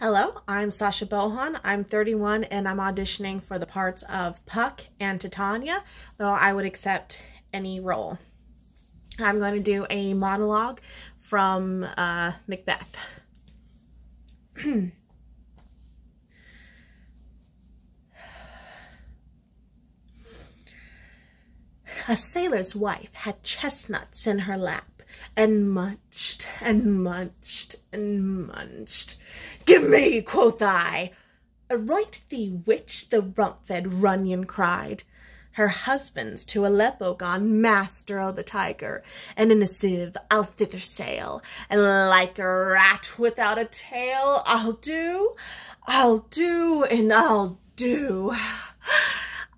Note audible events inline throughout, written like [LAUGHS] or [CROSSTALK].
Hello, I'm Sasha Bohan. I'm 31 and I'm auditioning for the parts of Puck and Titania, though I would accept any role. I'm going to do a monologue from uh, Macbeth. [CLEARS THROAT] A sailor's wife had chestnuts in her lap and munched and munched and munched. Give me, quoth I. Right thee, witch, the rump-fed ronyon cried. Her husband's to Aleppo gone, master o' the Tiger, and in a sieve I'll thither sail, and like a rat without a tail, I'll do, I'll do, and I'll do.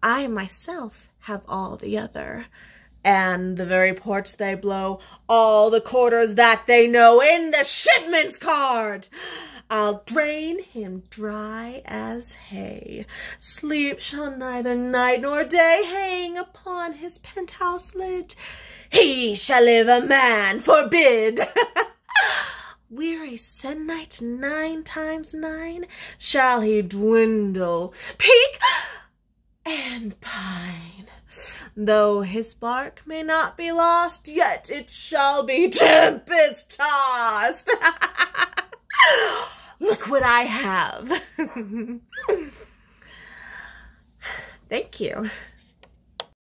I myself have all the other. And the very ports they blow, all the quarters that they know in the shipman's card. I'll drain him dry as hay. Sleep shall neither night nor day hang upon his penthouse lid. He shall live a man, forbid. [LAUGHS] Weary nights nine times nine, shall he dwindle, peak, and pine. Though his bark may not be lost, yet it shall be tempest tossed. [LAUGHS] Look what I have. [LAUGHS] Thank you.